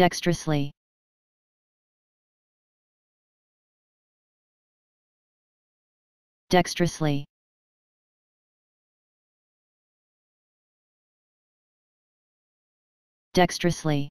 dexterously. Dexterously. Dexterously.